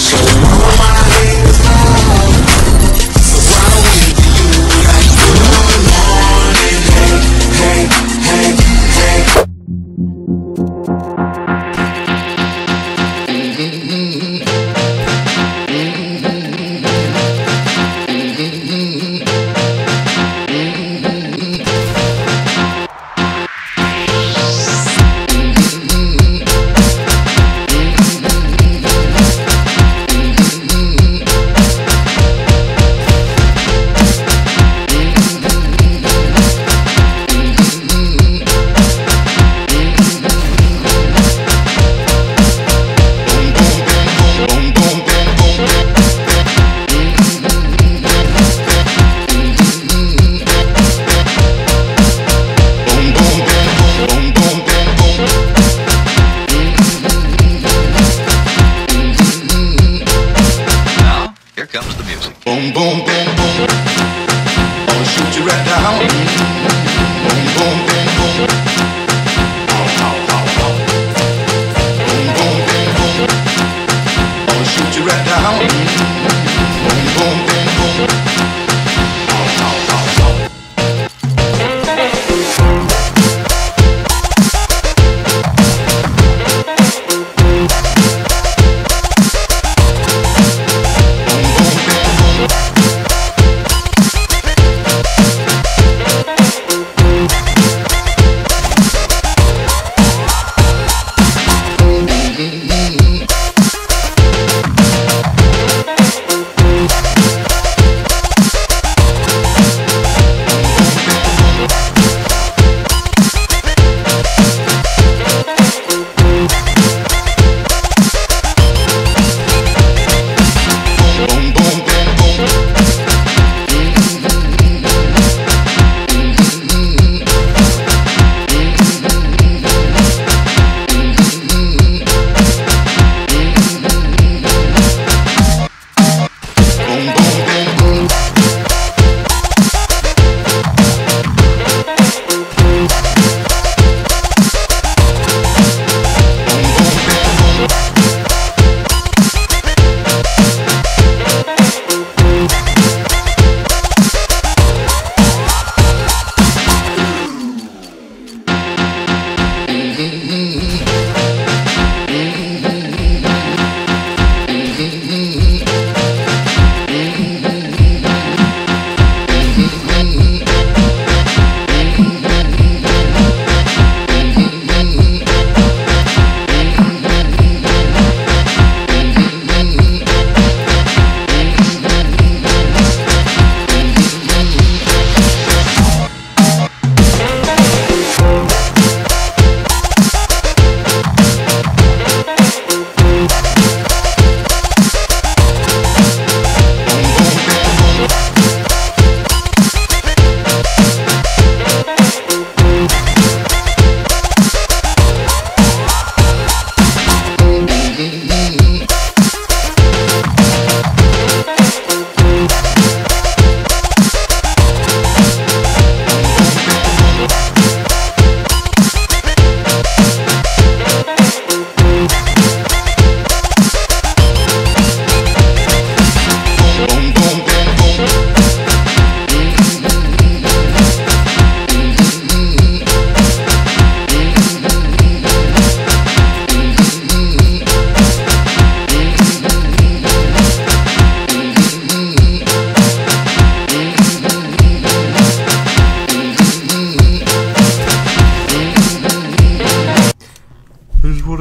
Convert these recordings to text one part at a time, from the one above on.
So comes the music. Boom, boom, boom, boom. I'll shoot you right down. Boom, boom, boom, boom.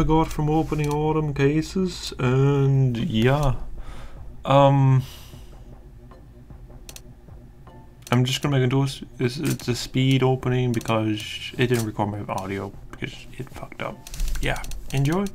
Got from opening autumn cases, and yeah, um, I'm just gonna make a dose. It's, it's a speed opening because it didn't record my audio because it fucked up. Yeah, enjoy.